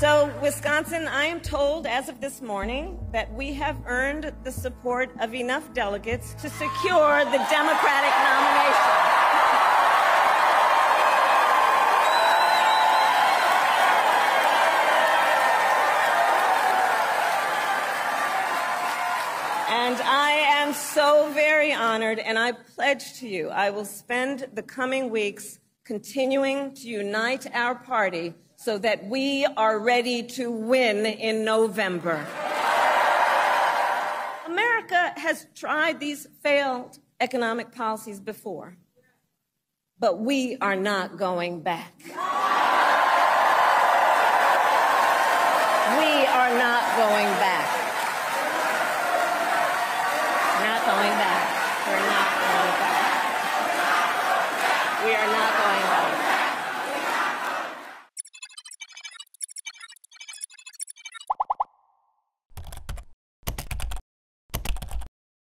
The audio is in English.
So, Wisconsin, I am told as of this morning that we have earned the support of enough delegates to secure the Democratic nomination. And I am so very honored, and I pledge to you I will spend the coming weeks continuing to unite our party so that we are ready to win in November. America has tried these failed economic policies before, but we are not going back. We are not going back. Not going back. We're not going back. We are not going back.